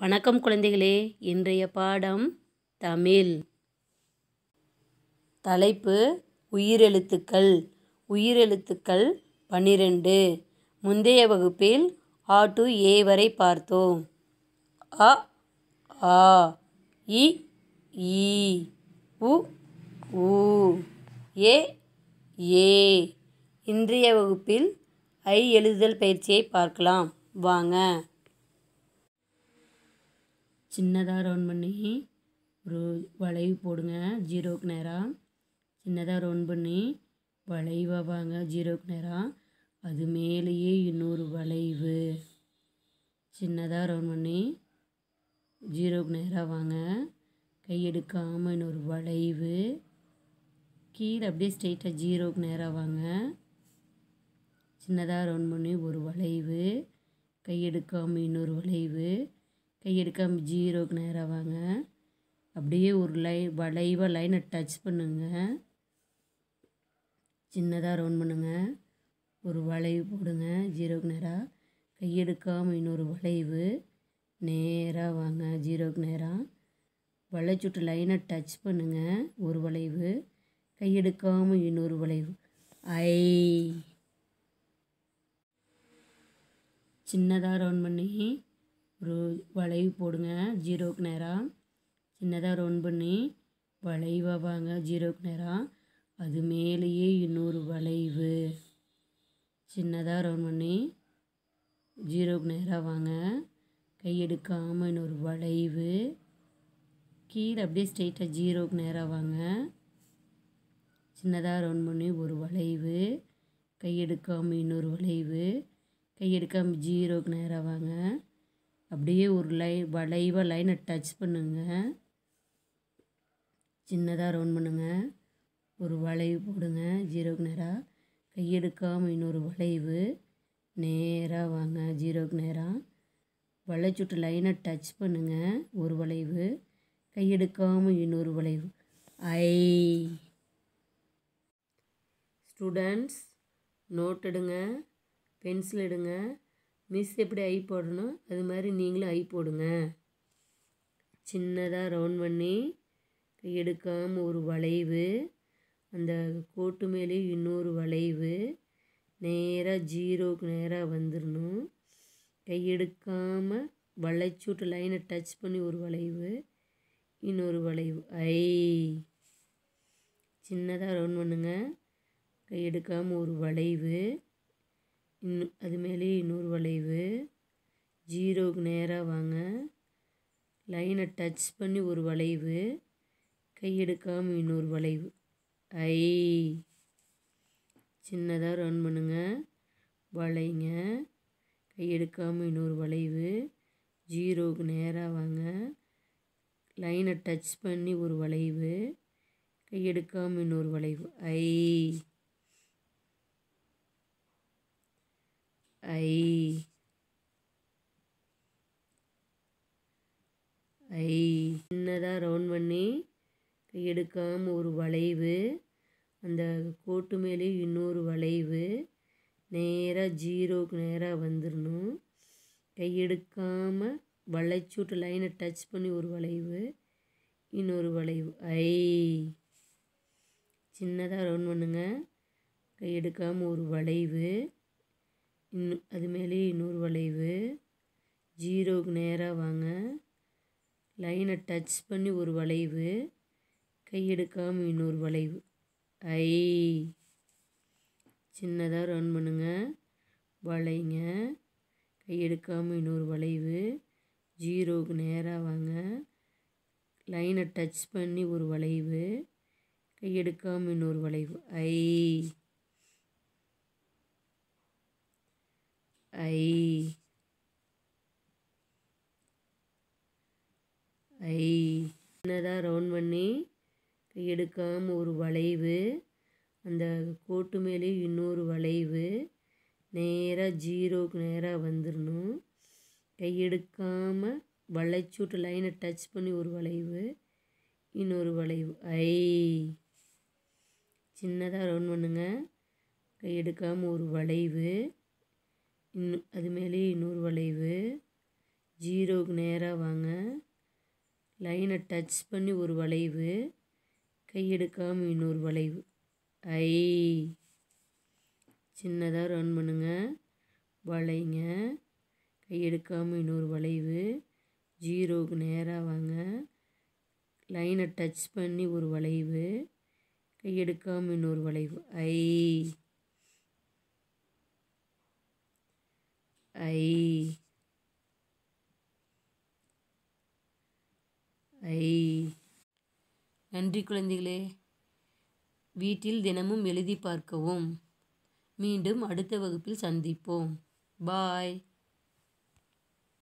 வணக்கம் குழந்தைகளே. இன்றைய பாடம் தமிழ். தலைப்பு உயிரெழுத்துக்கள். உயிரெழுத்துக்கள் பன்னிரெண்டு முந்தைய வகுப்பில் ஆ டு ஏ வரை பார்த்தோம். அ ஆ இ ஈ உ ஊ ஏ ஏ. இன்றைய வகுப்பில் ஐ எழுதுதல் பயிற்சியை பார்க்கலாம். வாங்க. சின்னதாக ரவுண்ட் பண்ணி ஒரு வளைவு போடுங்க ஜீரோவுக்கு நேராக சின்னதாக ரவுண்ட் பண்ணி வளைவாக வாங்க ஜீரோவுக்கு நேராக அது மேலேயே இன்னொரு வளைவு. சின்னதாக ரவுண்ட் பண்ணி ஜீரோவுக்கு நேராக வாங்க. கை எடுக்காமல் இன்னொரு வளைவு. கீழே அப்படியே ஸ்ட்ரெயிட்டாக ஜீரோவுக்கு நேராக வாங்க. சின்னதாக ரவுண்ட் பண்ணி ஒரு வளைவு. கை எடுக்காமல் இன்னொரு வளைவு. கை எடுக்காமல் ஜீரோக்கு நேராக வாங்க அப்படியே ஒரு லை வளைவாக லைனை டச் பண்ணுங்க. சின்னதாக ரவுண்ட் பண்ணுங்க. ஒரு வளைவு போடுங்க ஜீரோக்கு நேராக கை எடுக்காமல் இன்னொரு வளைவு. நேராக வாங்க ஜீரோக்கு நேராக வளைச்சுட்டு லைனை டச் பண்ணுங்கள் ஒரு வளைவு. கை எடுக்காமல் இன்னொரு வளைவு. ஐ. சின்னதாக ரவுண்ட் பண்ணி ஒரு வளைவு போடுங்க ஜீரோவுக்கு நேராக சின்னதாக ரவுண்ட் பண்ணி வளைவாக வாங்க ஜீரோவுக்கு நேராக அது மேலேயே இன்னொரு வளைவு. சின்னதாக ரவுண்ட் பண்ணி ஜீரோவுக்கு நேராக வாங்க. கை எடுக்காமல் இன்னொரு வளைவு. கீழே அப்படியே ஸ்ட்ரெயிட்டாக ஜீரோவுக்கு நேராக வாங்க. சின்னதாக ரவுண்ட் பண்ணி ஒரு வளைவு. கை எடுக்காமல் இன்னொரு வளைவு. கை எடுக்காமல் ஜீரோவுக்கு நேராக வாங்க. அப்படியே ஒரு லை வளைவாக லைனை டச் பண்ணுங்கள் சின்னதாக ரவுண்ட் பண்ணுங்கள் ஒரு வளைவு போடுங்க ஜீரோக்கு நேராக கையெடுக்காமல் இன்னொரு வளைவு. நேராக வாங்க ஜீரோக்கு நேராக வளைச்சுட்டு லைனை டச் பண்ணுங்கள் ஒரு வளைவு. கையெடுக்காமல் இன்னொரு வளைவு. ஐ. ஸ்டூடெண்ட்ஸ் நோட் எடுங்க. பென்சில் எடுங்க. மிஸ் எப்படி ஐ போடணும்? அது மாதிரி நீங்களும் ஐ போடுங்க. சின்னதாக ரவுண்ட் பண்ணி கை எடுக்காமல் ஒரு வளைவு. அந்த கோட்டு மேலே இன்னொரு வளைவு. நேராக ஜீரோவுக்கு நேராக வந்துடணும் கை எடுக்காமல் வளைச்சுட்டு லைனை டச் பண்ணி ஒரு வளைவு. இன்னொரு வளைவு. ஐ. சின்னதாக ரவுண்ட் பண்ணுங்க. கை எடுக்காமல் ஒரு வளைவு. இன்னும் அது மேலேயே இன்னொரு வளைவு. ஜீரோவுக்கு நேராக வாங்க. லைனை டச் பண்ணி ஒரு வளைவு. கை எடுக்காமல் இன்னொரு வளைவு. ஐ. சின்னதாக ரன் பண்ணுங்க. வளைங்க. கை எடுக்காமல் இன்னொரு வளைவு. ஜீரோவுக்கு நேராக வாங்க. லைனை டச் பண்ணி ஒரு வளைவு. கை எடுக்காமல் இன்னொரு வளைவு. ஐ. ஐ ஐ சின்னதாக ரவுண்ட் பண்ணி? கை எடுக்காமல் ஒரு வளைவு. அந்த கோட்டு மேலே இன்னொரு வளைவு. நேராக ஜீரோவுக்கு நேராக வந்துடணும் கை எடுக்காமல் வளைச்சுட்டு லைனை டச் பண்ணி ஒரு வளைவு. இன்னொரு வளைவு. ஐ. சின்னதாக ரவுண்ட் பண்ணுங்க. கை எடுக்காமல் ஒரு வளைவு. இன்னும் அது மேலேயே இன்னொரு வளைவு. ஜீரோவுக்கு நேராக வாங்க. லைனை டச் பண்ணி ஒரு வளைவு. கையெடுக்காமல் இன்னொரு வளைவு. ஐ. சின்னதாக ரன் பண்ணுங்க. வளைங்க. கையெடுக்காமல் இன்னொரு வளைவு. ஜீரோவுக்கு நேராக வாங்க. லைனை டச் பண்ணி ஒரு வளைவு. கையெடுக்காமல் இன்னொரு வளைவு. ஐ. ஐ ஐ சின்னதாக ரவுண்ட் பண்ணி? கை எடுக்காமல் ஒரு வளைவு. அந்த கோட்டு மேலே இன்னொரு வளைவு. நேராக ஜீரோவுக்கு நேராக வந்துடணும் கை எடுக்காமல் வளைச்சுட்டு லைனை டச் பண்ணி ஒரு வளைவு. இன்னொரு வளைவு. ஐ. சின்னதாக ரவுண்ட் பண்ணுங்க. கை எடுக்காமல் ஒரு வளைவு. இன்னும் அது மேலேயே இன்னொரு வளைவு. ஜீரோவுக்கு நேராக வாங்க. லைனை டச் பண்ணி ஒரு வளைவு. கையெடுக்காமல் இன்னொரு வளைவு. ஐ. சின்னதாக ரன் பண்ணுங்க. வளைங்க. கையெடுக்காமல் இன்னொரு வளைவு. ஜீரோவுக்கு நேராக வாங்க. லைனை டச் பண்ணி ஒரு வளைவு. கையெடுக்காமல் இன்னொரு வளைவு. ஐ ஐ நன்றி குழந்தைகளே. வீட்டில் தினமும் எழுதி பார்க்கவும். மீண்டும் அடுத்த வகுப்பில் சந்திப்போம். பாய்.